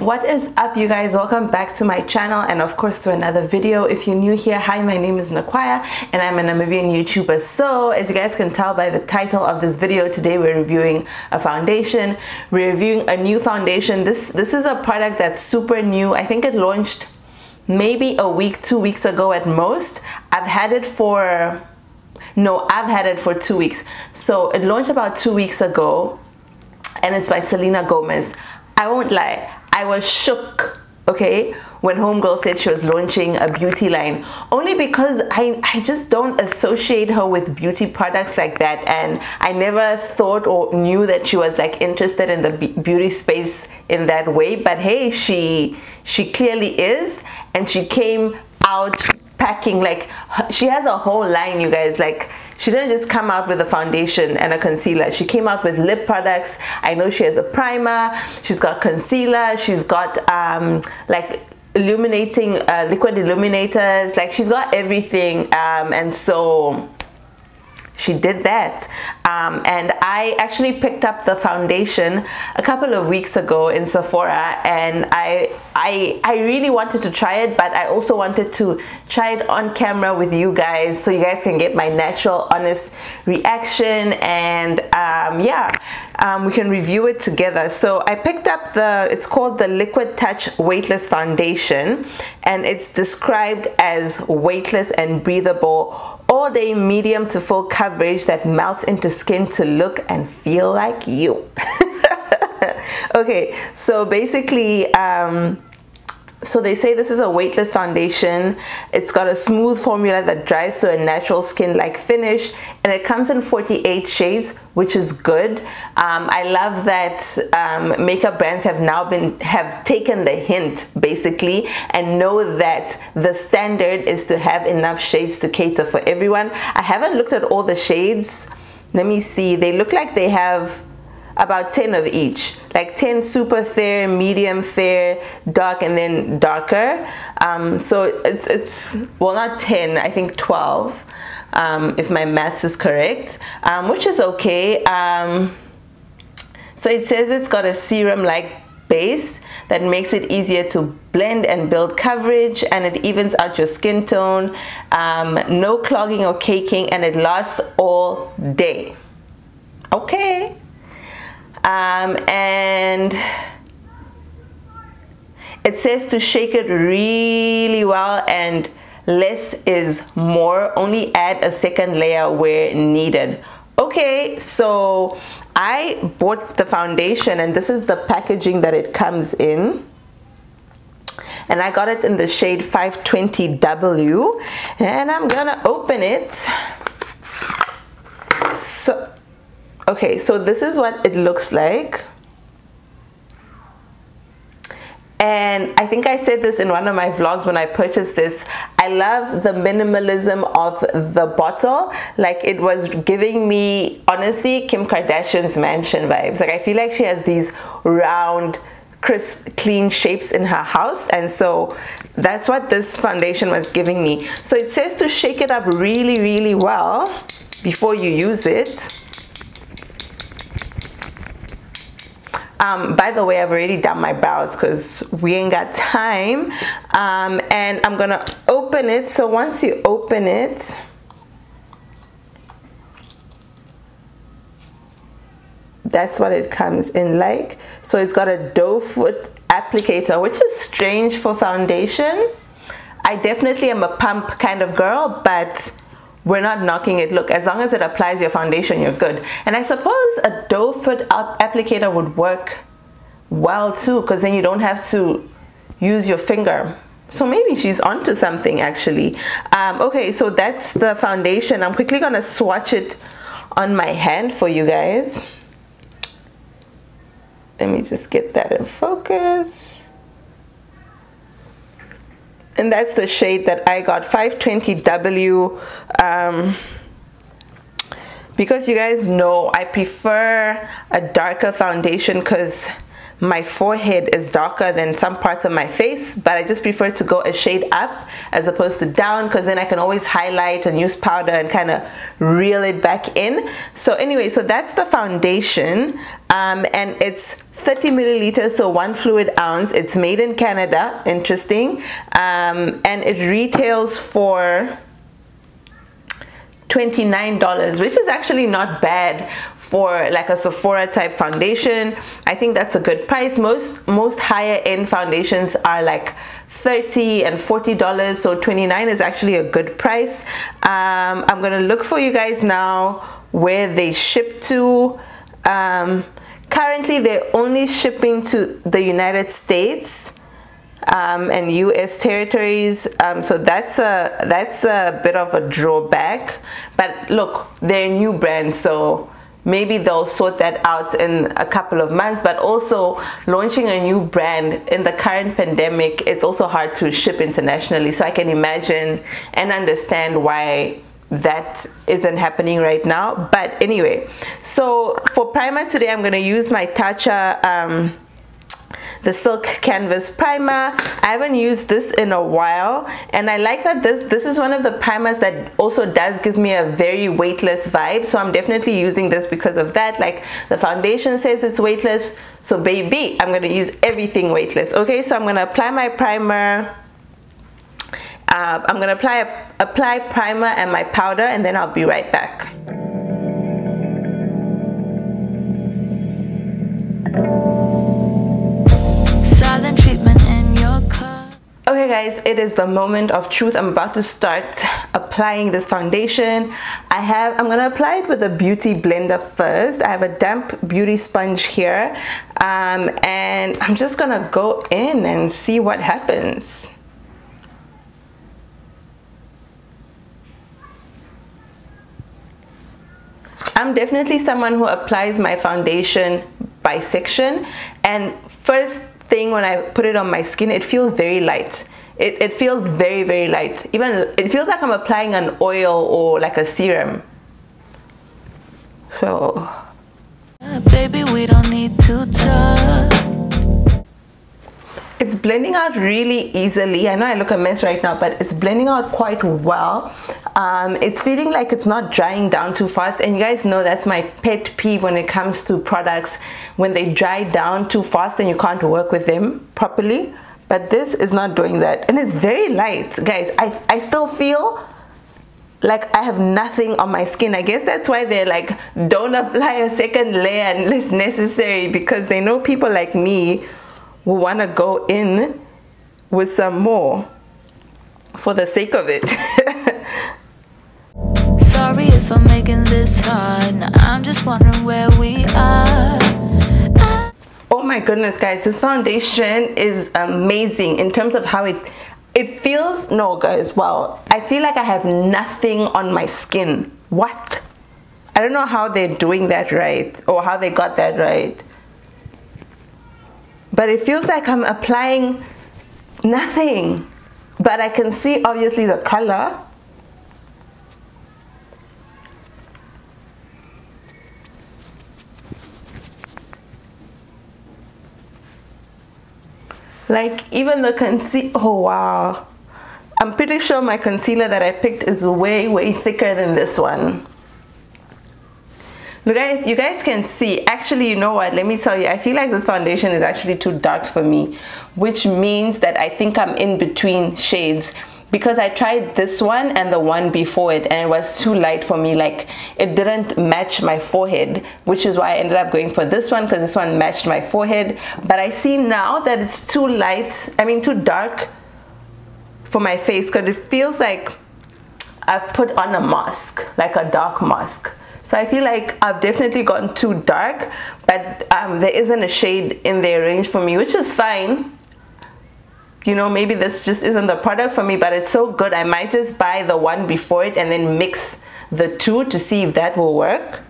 what is up you guys? Welcome back to my channel and of course to another video. If you're new here hi my name is Nakwaya and I'm a Namibian YouTuber. So as you guys can tell by the title of this video today we're reviewing a foundation we're reviewing a new foundation. This this is a product that's super new. I think it launched maybe a week two weeks ago at most. I've had it for no I've had it for two weeks. So it launched about two weeks ago and it's by Selena Gomez. I won't lie I was shook, okay, when Homegirl said she was launching a beauty line. Only because I, I just don't associate her with beauty products like that. And I never thought or knew that she was like interested in the beauty space in that way. But hey, she, she clearly is. And she came out packing like she has a whole line you guys like she didn't just come out with a foundation and a concealer. She came out with lip products. I know she has a primer. She's got concealer. She's got um like illuminating uh, liquid illuminators. Like she's got everything um and so she did that. Um, and I actually picked up the foundation a couple of weeks ago in Sephora and I, I, I really wanted to try it but I also wanted to try it on camera with you guys so you guys can get my natural honest reaction. And um, yeah um, we can review it together. So I picked up the it's called the liquid touch weightless foundation and it's described as weightless and breathable all day medium to full coverage that melts into skin to look and feel like you. okay, so basically, um, so they say this is a weightless foundation. It's got a smooth formula that dries to a natural skin-like finish and it comes in 48 shades, which is good. Um, I love that um, makeup brands have now been, have taken the hint basically and know that the standard is to have enough shades to cater for everyone. I haven't looked at all the shades. Let me see. They look like they have about 10 of each. Like 10 super fair medium fair dark and then darker. Um, so it's it's well not 10 I think 12 um, if my maths is correct um, which is okay. Um, so it says it's got a serum like base that makes it easier to blend and build coverage and it evens out your skin tone. Um, no clogging or caking and it lasts all day. Okay um, and it says to shake it really well and less is more. Only add a second layer where needed. Okay so I bought the foundation and this is the packaging that it comes in. And I got it in the shade 520W and I'm gonna open it so okay so this is what it looks like. And I think I said this in one of my vlogs when I purchased this. I love the minimalism of the bottle. Like it was giving me honestly Kim Kardashian's mansion vibes. Like I feel like she has these round crisp clean shapes in her house. And so that's what this foundation was giving me. So it says to shake it up really really well before you use it Um, by the way, I've already done my brows because we ain't got time. Um, and I'm gonna open it. So once you open it, that's what it comes in like. So it's got a doe foot applicator, which is strange for foundation. I definitely am a pump kind of girl, but we're not knocking it. Look, as long as it applies your foundation, you're good. And I suppose a doe foot applicator would work well too, because then you don't have to use your finger. So maybe she's onto something actually. Um, okay, so that's the foundation. I'm quickly gonna swatch it on my hand for you guys. Let me just get that in focus and that's the shade that I got 520W um, because you guys know I prefer a darker foundation because my forehead is darker than some parts of my face but I just prefer to go a shade up as opposed to down because then I can always highlight and use powder and kind of reel it back in. So anyway so that's the foundation um, and it's 30 milliliters so one fluid ounce. It's made in Canada interesting um, and it retails for $29 which is actually not bad for like a Sephora type foundation. I think that's a good price. Most most higher end foundations are like 30 and 40 dollars so 29 is actually a good price. Um, I'm gonna look for you guys now where they ship to. Um, currently they're only shipping to the United States um, and U.S. territories. Um, so that's a that's a bit of a drawback. But look, they're new brands, so maybe they'll sort that out in a couple of months but also launching a new brand in the current pandemic it's also hard to ship internationally so i can imagine and understand why that isn't happening right now but anyway so for primer today i'm going to use my tatcha um, the silk canvas primer. I haven't used this in a while and i like that this this is one of the primers that also does gives me a very weightless vibe so i'm definitely using this because of that. Like the foundation says it's weightless so baby i'm going to use everything weightless. Okay so i'm going to apply my primer uh, I'm gonna apply apply primer and my powder and then I'll be right back. Guys, it is the moment of truth. I'm about to start applying this foundation. I have, I'm gonna apply it with a beauty blender first. I have a damp beauty sponge here. Um, and I'm just gonna go in and see what happens. I'm definitely someone who applies my foundation by section and first thing when I put it on my skin, it feels very light. It, it feels very, very light. Even it feels like I'm applying an oil or like a serum. So. Baby, we don't need to touch it's blending out really easily i know i look a mess right now but it's blending out quite well um, it's feeling like it's not drying down too fast and you guys know that's my pet peeve when it comes to products when they dry down too fast and you can't work with them properly but this is not doing that and it's very light guys i i still feel like I have nothing on my skin. I guess that's why they're like, don't apply a second layer unless necessary because they know people like me will want to go in with some more for the sake of it. Sorry if I'm making this hard. Now I'm just wondering where we are. My goodness, guys, this foundation is amazing in terms of how it it feels no guys wow. I feel like i have nothing on my skin. What? I don't know how they're doing that right or how they got that right. But it feels like I'm applying nothing. But I can see obviously the color like even the concealer oh wow. I'm pretty sure my concealer that I picked is way way thicker than this one. You guys you guys can see. Actually you know what? Let me tell you I feel like this foundation is actually too dark for me which means that I think I'm in between shades because I tried this one and the one before it and it was too light for me. Like it didn't match my forehead which is why I ended up going for this one because this one matched my forehead. But I see now that it's too light I mean too dark for my face because it feels like I've put on a mask like a dark mask. So I feel like I've definitely gotten too dark, but um, there isn't a shade in their range for me, which is fine. You know, maybe this just isn't the product for me, but it's so good. I might just buy the one before it and then mix the two to see if that will work.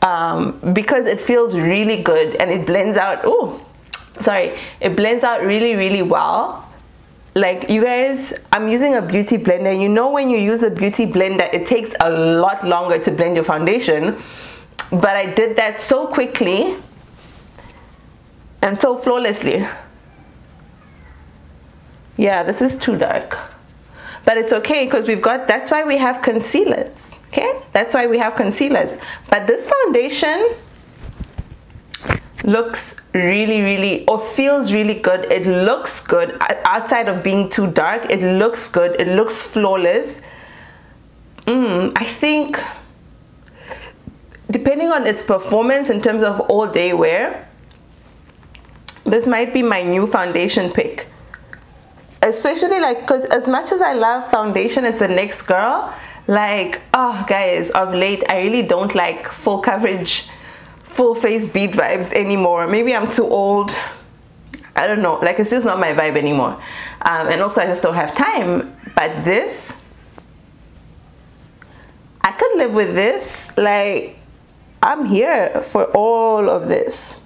Um, because it feels really good and it blends out. Oh, sorry, it blends out really, really well like you guys i'm using a beauty blender you know when you use a beauty blender it takes a lot longer to blend your foundation but i did that so quickly and so flawlessly yeah this is too dark. But it's okay because we've got that's why we have concealers okay? That's why we have concealers. But this foundation looks really really or feels really good. It looks good. Outside of being too dark it looks good. It looks flawless. Mm, I think depending on its performance in terms of all day wear this might be my new foundation pick especially like because as much as I love foundation as the next girl like oh guys of late I really don't like full coverage full face bead vibes anymore. Maybe I'm too old. I don't know. Like it's just not my vibe anymore. Um, and also I just don't have time. But this I could live with this. Like I'm here for all of this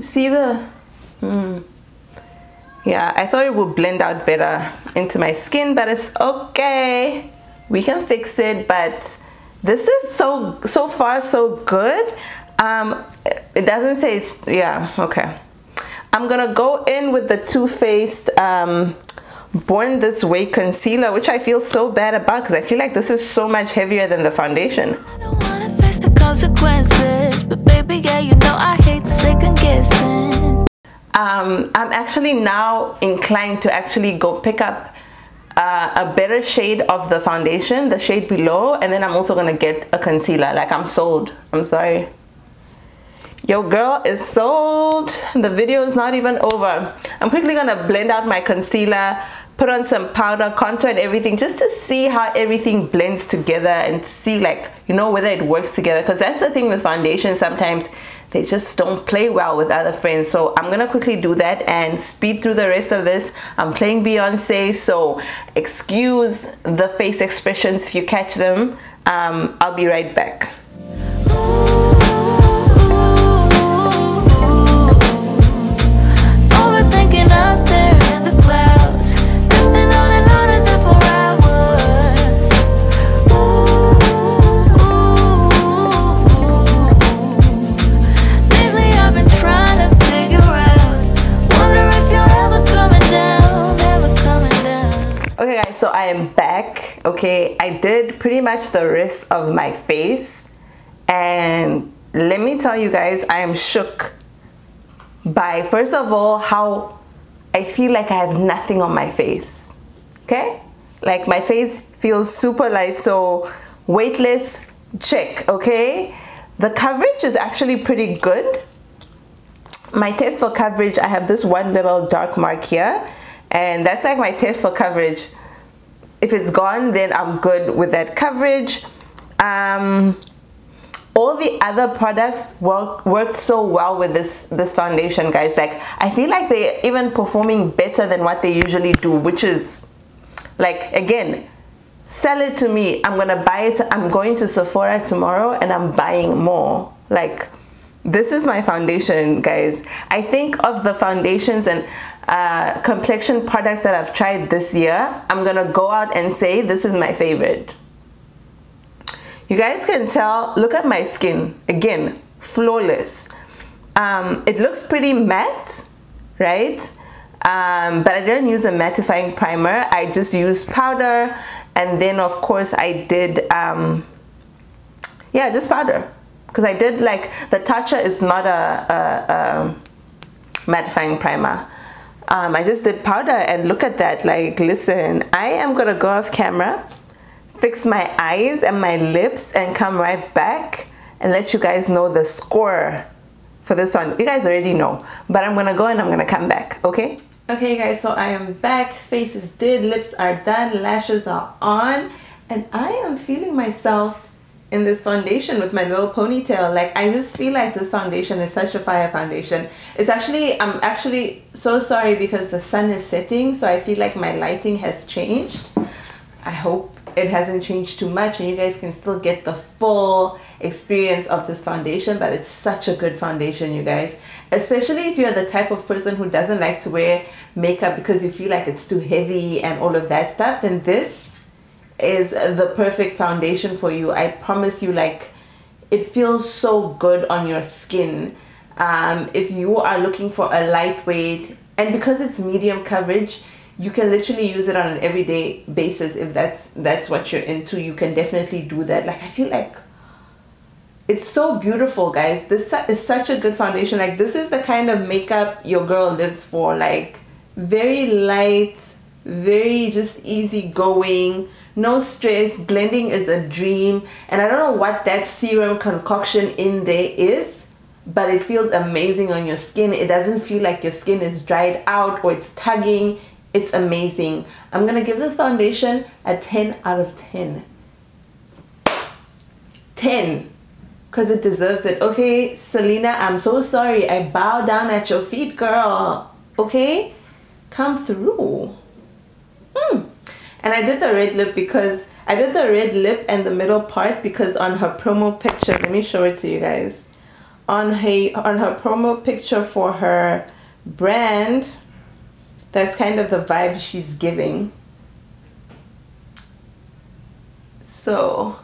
see the hmm. yeah I thought it would blend out better into my skin but it's okay. We can fix it but this is so so far so good. Um it doesn't say it's yeah okay. I'm gonna go in with the Too Faced um, Born This Way concealer which I feel so bad about because I feel like this is so much heavier than the foundation But baby, yeah, you know I hate second guessing um, I'm actually now inclined to actually go pick up uh, a better shade of the foundation, the shade below, and then I'm also gonna get a concealer. Like I'm sold. I'm sorry. Yo girl is sold. The video is not even over. I'm quickly gonna blend out my concealer put on some powder contour and everything just to see how everything blends together and see like you know whether it works together. Because that's the thing with foundation sometimes they just don't play well with other friends. So I'm gonna quickly do that and speed through the rest of this. I'm playing Beyonce so excuse the face expressions if you catch them. Um, I'll be right back okay I did pretty much the rest of my face. And let me tell you guys I am shook by first of all how I feel like I have nothing on my face okay? Like my face feels super light so weightless check okay? The coverage is actually pretty good. My test for coverage I have this one little dark mark here and that's like my test for coverage if it's gone then I'm good with that coverage. Um, all the other products work, worked so well with this this foundation guys. Like I feel like they're even performing better than what they usually do which is like again sell it to me. I'm gonna buy it. I'm going to Sephora tomorrow and I'm buying more. Like this is my foundation guys. I think of the foundations and uh, complexion products that I've tried this year I'm gonna go out and say this is my favorite. You guys can tell look at my skin. Again flawless. Um, it looks pretty matte right? Um, but I didn't use a mattifying primer. I just used powder. And then of course I did um, yeah just powder. Because I did like the Tatcha is not a, a, a mattifying primer um, I just did powder and look at that like listen I am gonna go off camera fix my eyes and my lips and come right back and let you guys know the score for this one. You guys already know but I'm gonna go and I'm gonna come back okay? Okay guys so I am back. Faces did lips are done lashes are on and I am feeling myself in this foundation with my little ponytail. Like I just feel like this foundation is such a fire foundation. It's actually I'm actually so sorry because the sun is setting so I feel like my lighting has changed. I hope it hasn't changed too much and you guys can still get the full experience of this foundation but it's such a good foundation you guys. Especially if you're the type of person who doesn't like to wear makeup because you feel like it's too heavy and all of that stuff then this is the perfect foundation for you. I promise you, like, it feels so good on your skin. Um, if you are looking for a lightweight, and because it's medium coverage, you can literally use it on an everyday basis if that's that's what you're into. You can definitely do that. Like I feel like it's so beautiful guys this is such a good foundation like this is the kind of makeup your girl lives for like very light very just easy going no stress blending is a dream and i don't know what that serum concoction in there is but it feels amazing on your skin it doesn't feel like your skin is dried out or it's tugging it's amazing i'm gonna give this foundation a 10 out of 10 10 because it deserves it. Okay, Selena, I'm so sorry. I bow down at your feet, girl. Okay? Come through. And I did the red lip because I did the red lip and the middle part because on her promo picture, let me show it to you guys. On her, on her promo picture for her brand, that's kind of the vibe she's giving. So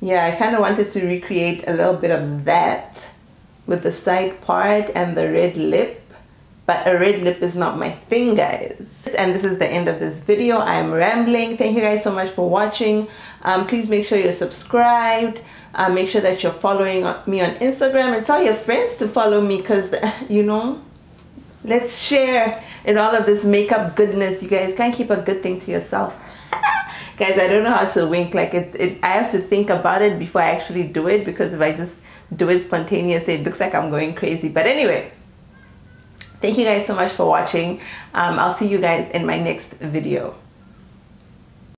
yeah, I kind of wanted to recreate a little bit of that with the side part and the red lip. But a red lip is not my thing, guys. And this is the end of this video. I'm rambling. Thank you guys so much for watching. Um, please make sure you're subscribed. Uh, make sure that you're following me on Instagram and tell your friends to follow me because, you know, let's share in all of this makeup goodness. You guys can't keep a good thing to yourself guys i don't know how to wink like it, it i have to think about it before i actually do it because if i just do it spontaneously it looks like i'm going crazy but anyway thank you guys so much for watching. Um, i'll see you guys in my next video